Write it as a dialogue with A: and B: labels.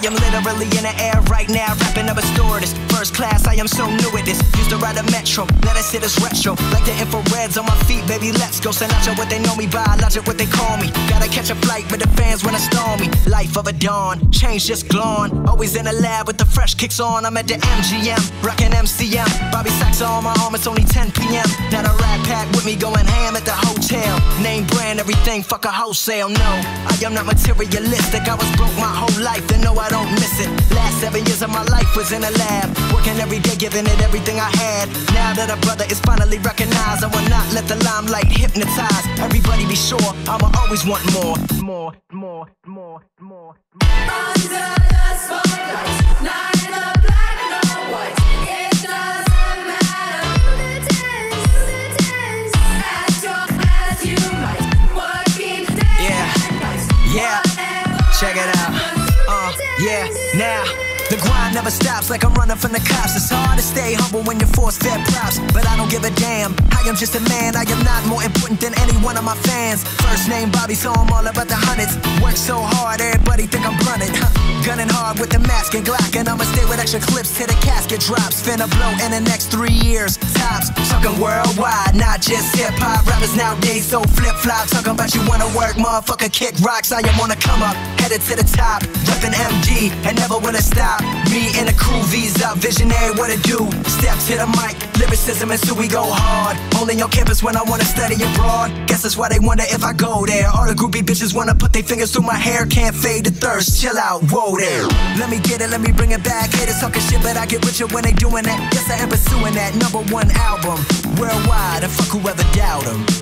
A: I am literally in the air right now, rapping up a stewardess. First class, I am so new at this. Used to ride a metro, let us hit us retro. Like the infrareds on my feet, baby, let's go. Out what they know me by, logic what they call me. Gotta catch a flight with the fans when I storm me. Life of a dawn, change just glowing. Always in the lab with the fresh kicks on. I'm at the MGM, rocking MCM. Bobby Sacks on my arm, it's only 10 p.m. Now the RattPack with me going ham. Name brand, everything, fuck a wholesale. No, I am not materialistic. I was broke my whole life, and no, I don't miss it. Last seven years of my life was in a lab, working every day, giving it everything I had. Now that a brother is finally recognized, I will not let the limelight hypnotize. Everybody be sure, I'ma always want more, more, more, more, more.
B: Under
A: Yeah. Check it out. Uh, yeah, now. The grind never stops like I'm running from the cops. It's hard to stay humble when you're force fed props. But I don't give a damn. I am just a man. I am not more important than any one of my fans. First name Bobby, so I'm all about the hundreds. Work so hard, everybody think I'm blunted. Huh. Gunning hard with the mask and Glock. And I'ma stay with extra clips till the casket drops. Finna blow in the next three years. Tops, talking worldwide, just hip hop. Rappers nowadays so flip flop. Talking about you wanna work, motherfucker, kick rocks. I am on a come up, headed to the top. Reppin' MD and never wanna stop. Me and the crew, visa, visionary, what it do? Step to the mic, lyricism and so we go hard. Only on campus when I wanna study abroad. Guess that's why they wonder if I go there. All the groupie bitches wanna put their fingers through my hair. Can't fade the thirst, chill out, whoa there. Let me get it, let me bring it back. Haters talking shit, but I get richer when they doing that. Yes, I am pursuing that number one album worldwide. And fuck whoever doubt 'em.